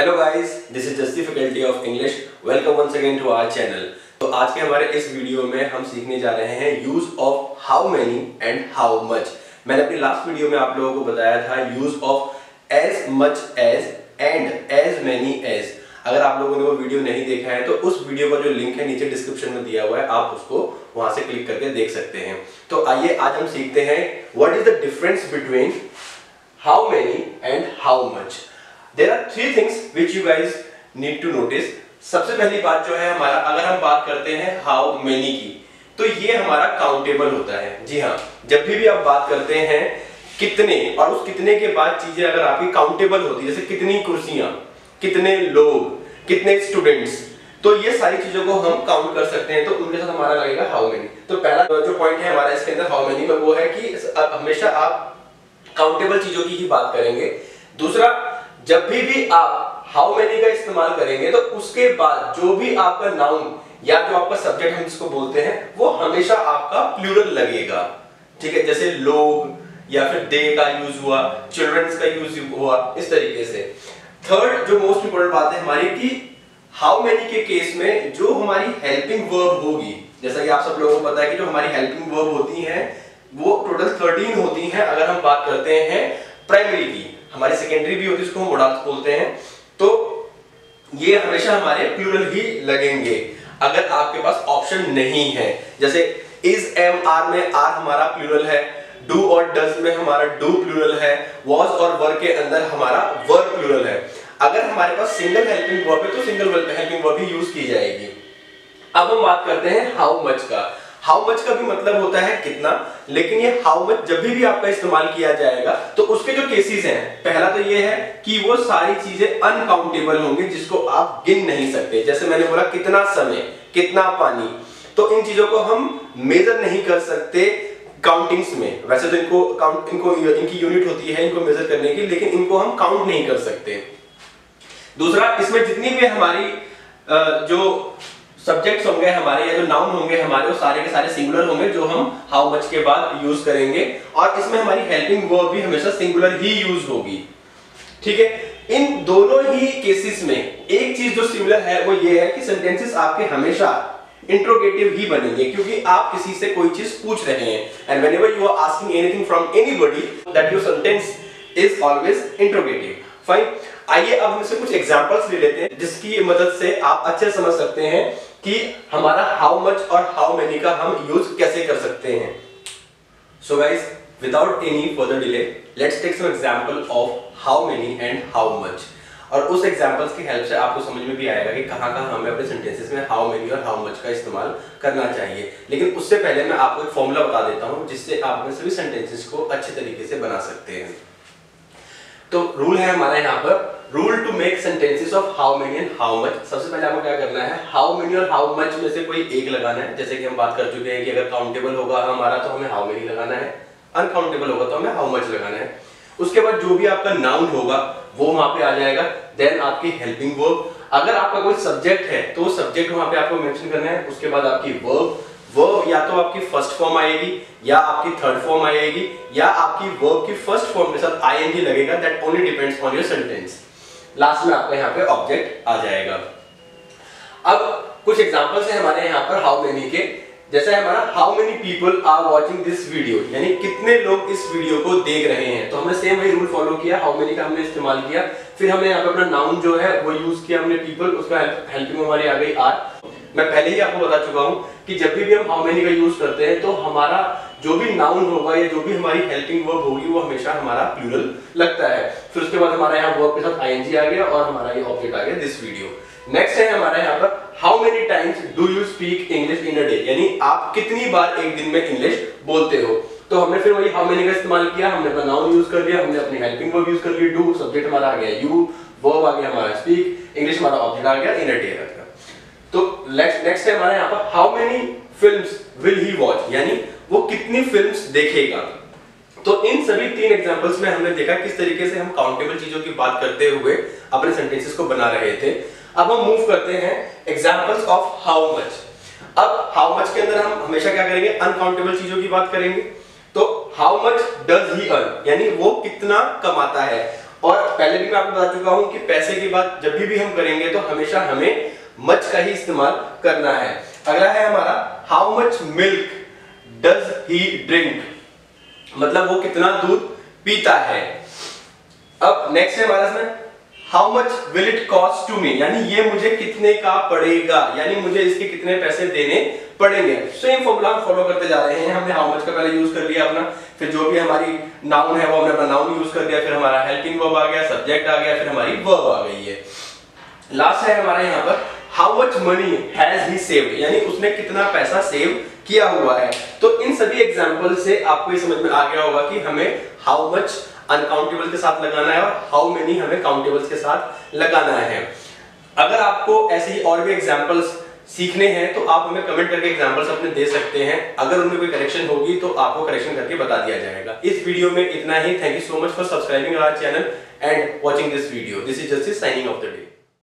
Hello guys this is Justy faculty of English welcome once again to our channel तो आज के हमारे इस वीडियो में हम सीखने जा रहे हैं use of how many and how much मैंने अपनी लास्ट वीडियो में आप लोगों को बताया था use of as much as and as many as अगर आप लोगों ने वो वीडियो नहीं देखा है तो उस वीडियो का जो लिंक है नीचे डिस्क्रिप्शन में दिया हुआ है, आप उसको वहाँ से क्लिक करके देख सकते हैं। तो आइए आज हम सीखते हैं what is the difference between how many and how much there are three things which you guys need to notice सबसे पहली बात जो है हमारा, अगर हम बात करते हैं हाउ मेनी की तो ये हमारा काउंटेबल होता है। जी हाँ जब भी भी आप बात करते हैं, कितने और उस कितने के बाद चीज़ें अगर आपकी काउंटेबल होती है जैसे कितनी कुर्सियाँ, कितने लोग, कितने स्टूडेंट्स तो ये सारी चीज़ों को हम काउंट कर सकते हैं तो उनके साथ हमारा लगेगा हाउ मेनी तो पहला जो पॉइंट है हमारा इसके अंदर हाउ मेनी वो है कि हमेशा आप काउंटेबल चीज़ों की ही बात करेंगे। दूसरा जब भी भी आप हाउ मेनी का इस्तेमाल करेंगे तो उसके बाद जो भी आपका नाउन या जो आपका सब्जेक्ट हम जिसको बोलते हैं, वो हमेशा आपका प्लूरल लगेगा। ठीक है? जैसे लोग या फिर डे का यूज़ हुआ चिल्ड्रंस का यूज़ हुआ, इस तरीके से। थर्ड जो मोस्ट इंपोर्टेंट बात है हमारी कि हाउ मेनी के केस में जो हमारी हेल्पिंग वर्ब होगी, जैसा कि आप सब लोगों को पता है कि जो हमारी हेल्पिंग वर्ब होती हैं, वो टोटल थर्टीन होती हैं, अगर हम बात करते हैं प्राइमरी की। हमारी सेकेंडरी भी होती है, उसको हम मोडाल्स बोलते हैं। तो ये हमेशा हमारे प्लूरल ही लगेंगे। अगर आपके पास ऑप्शन नहीं है, जैसे इज़ एम आर में आर हमारा प्लूरल है डू और डज में हमारा डू प्लूरल है वॉज़ और वर के अंदर हमारा वर प्लूरल है। अगर हमारे पास सिंगल हेल्पिंग वर्ब है तो सिंगल हेल्पिंग वर्ब ही यूज़ की जाएगी। अब हम बात करते हैं हाउ मच का। हाउ मच का भी मतलब होता है कितना, लेकिन ये हाउ मच जब भी भी आपका इस्तेमाल किया जाएगा तो उसके जो केसेस हैं, पहला तो ये है कि वो सारी चीज़ें अनकाउंटेबल होंगे, जिसको आप गिन नहीं सकते। जैसे मैंने बोला, कितना समय, कितना पानी। तो इन चीज़ों को हम मेजर नहीं कर सकते काउंटिंग्स में। वैसे तो इनको काउंट इनको, इनकी यूनिट होती है इनको मेजर करने की, लेकिन इनको हम काउंट नहीं कर सकते। दूसरा, इसमें जितनी भी हमारी जो सब्जेक्ट्स होंगे हमारे या जो नाउन होंगे हमारे, वो सारे के सारे सिंगुलर होंगे जो हम हाउ मच के बाद यूज़ करेंगे। और इसमें हमारी हेल्पिंग वर्ब भी हमेशा सिंगुलर ही यूज़ होगी। ठीक है? इन दोनों ही केसेस में एक चीज़ जो सिमिलर है, वो ये है कि सेंटेंसेस आपके हमेशा इंट्रोगेटिव ही बनेंगे, क्योंकि आप किसी से कोई चीज़ पूछ रहे हैं। And whenever you are asking anything from anybody that your sentence is always interrogative fine आइए अब हम इससे कुछ एग्जांपल्स ले लेते हैं, जिसकी मदद से आप अच्छे समझ सकते हैं। कि हमारा हाउ मच और हाउ मेनी का हम यूज़ कैसे कर सकते हैं? So guys without any further delay let's take some example of how many and how much और उस एग्जांपल्स की हेल्प से आपको समझ में भी आएगा कि कहाँ कहाँ हमें अपने सेंटेंसेस में हाउ मेनी और हाउ मच का इस्तेमाल करना चाहिए। लेकिन उससे पहले मैं आपको एक फॉर्मूला बता देता हूँ, जिससे आप अपने सभी सेंटेंसेस को अच्छे तरीके से बना सकते हैं। तो रूल है हमारा यहाँ पर rule to make sentences of how many and how much सबसे पहले आपको क्या करना है? हाउ मेनी और हाउ मच में से कोई एक लगाना है। जैसे कि हम बात कर चुके हैं कि अगर काउंटेबल होगा हमारा तो हमें हाउ मेनी लगाना है। अनकाउंटेबल होगा तो हमें हाउ मच लगाना है। उसके बाद जो भी आपका नाउन होगा, वो वहाँ पे आ जाएगा। देन आपकी हेल्पिंग वर्ब अगर आपका कोई सब्जेक्ट है तो सब्जेक्ट वहाँ पे आपको मेंशन करना है। उसके बाद आपकी वर्ब वर्ब या तो आपकी फ़र्स्ट फॉर्म आएगी, या आपकी थर्ड फॉर्म आएगी, या आपकी वर्ब की फ़र्स्ट फॉर्म के साथ आईएनजी लगेगा। That only depends on your sentence last में आपका यहाँ पे ऑब्जेक्ट आ जाएगा। अब कुछ एग्जांपल्स हैं हमारे यहाँ पर हाउ मेनी के। जैसे हमारा how many people are watching this video यानी कितने लोग इस वीडियो को देख रहे हैं? तो हमने सेम वही रूल फॉलो किया। हाउ मेनी का हमने इस्तेमाल किया। फिर हमने यहाँ पे अपना नाउन जो है वो यूज़ किया हमने पीपल उसका हेल्पिंग हमारी आ गई आर मैं पहले ही आपको बता चुका हूँ कि जब भी, भी हम हाउ मेनी का यूज़ करते हैं तो हमारा जो भी नाउन होगा या जो भी हमारी हेल्पिंग वर्ब होगी, वो हमेशा हमारा प्लूरल लगता है। फिर उसके बाद हमारा यहाँ वर्ब के साथ आईएनजी आ गया और हमारा ये ऑब्जेक्ट आ गया दिस वीडियो नेक्स्ट है हमारा यहाँ पर how many times do you speak English in a day यानी आप कितनी बार एक दिन में इंग्लिश बोलते हो? तो हमने फिर वही हाउ मेनी का इस्तेमाल किया, हमने अपना नाउन यूज़ कर लिया, हमने अपनी हेल्पिंग वर्ब यूज़ कर लिया डू सब्जेक्ट हमारा आ गया यू वर्ब आ गया हमारा स्पीक इंग्लिश हमारा ऑब्जेक्ट आ गया इन अ डे तो नेक्स्ट है हमारे यहाँ पर how many films will he watch यानी वो कितनी फिल्म्स देखेगा? तो इन सभी तीन एग्जांपल्स में हमने देखा किस तरीके से हम काउंटेबल चीज़ों की बात करते हुए अपने सेंटेंसेस को बना रहे थे। अब हम मूव करते हैं एग्जांपल्स ऑफ़ हाउ मच अब हाउ मच के अंदर हम हमेशा क्या करेंगे? अनकाउंटेबल चीज़ों की बात करेंगे। तो how much does he earn यानी वो कितना कमाता है? और पहले भी मैं आपको बता चुका हूँ कि पैसे की बात जब भी, भी हम करेंगे तो हमेशा हमें मच का ही इस्तेमाल करना है। अगला है हमारा how much milk does he drink मतलब वो कितना दूध पीता है? अब नेक्स्ट है हमारा इसमें how much will it cost to me यानी ये मुझे कितने का पड़ेगा? यानी मुझे इसके कितने पैसे देने पड़ेंगे? सेम फॉर्मूला हम फॉलो करते जा रहे हैं। हमने हाउ मच का पहले यूज़ कर लिया अपना। फिर जो भी हमारी नाउन है, वो हमने अपना नाउन यूज़ कर दिया। फिर हमारा हेल्पिंग वर्ब आ गया सब्जेक्ट आ गया, फिर हमारी वर्ब आ गई है। लास्ट है हमारा यहाँ पर how much money has he saved यानी उसने कितना पैसा सेव किया हुआ है। तो इन सभी एग्ज़ाम्पल से आपको ये समझ में आ गया होगा कि हमें हाउ मच अनकाउंटेबल के साथ लगाना है और हाउ मेनी हमें काउंटेबल्स के साथ लगाना है। अगर आपको ऐसे ही और भी एग्जांपल्स सीखने हैं तो आप हमें कमेंट करके एग्जांपल्स अपने दे सकते हैं। अगर उनमें कोई करेक्शन होगी तो आपको करेक्शन करके बता दिया जाएगा। इस वीडियो में इतना ही। Thank you so much for subscribing our channel and watching this video this is just signing off the day